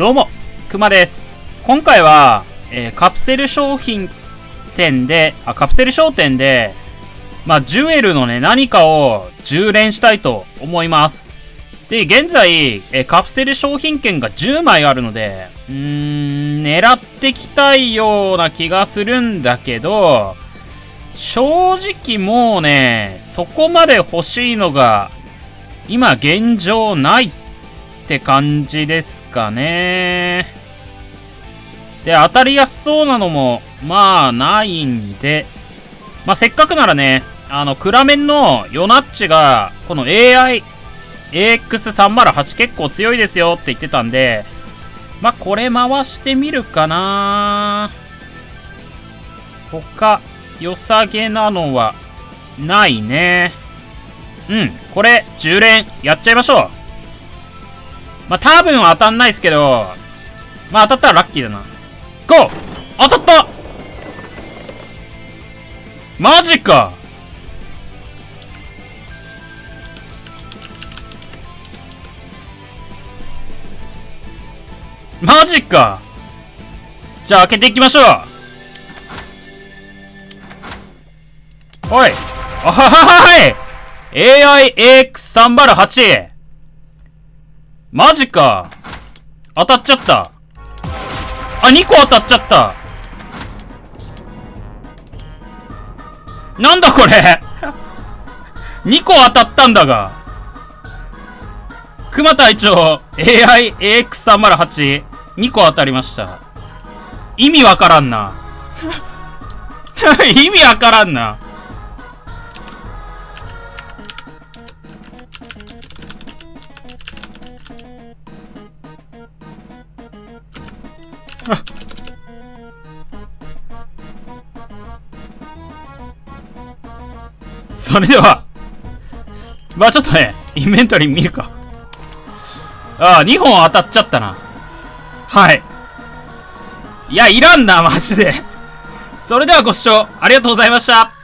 どうも、くまです。今回は、えーカプセル商品店で、あ、カプセル商店で、まあ、ジュエルのね、何かを10連したいと思います。で、現在、えーカプセル商品券が10枚あるので、うーん、狙ってきたいような気がするんだけど、正直もうね、そこまで欲しいのが、今現状ないって感じですかね。で、当たりやすそうなのも、まあ、ないんで、まあ、せっかくならね、あの、クラメンのヨナッチが、この AI、AX308 結構強いですよって言ってたんで、まあ、これ回してみるかな他、良さげなのは、ないね。うん、これ、10連、やっちゃいましょう。まあ、多分当たんないですけど、まあ、当たったらラッキーだな。ゴー当たったマジかマジかじゃあ開けていきましょうおいあはははい !AIAX308! マジか。当たっちゃった。あ、2個当たっちゃった。なんだこれ !2 個当たったんだが。熊隊長 AIAX308 2個当たりました。意味わからんな。意味わからんな。それでは、まあちょっとね、インベントリー見るか。ああ、2本当たっちゃったな。はい。いや、いらんな、マジで。それではご視聴ありがとうございました。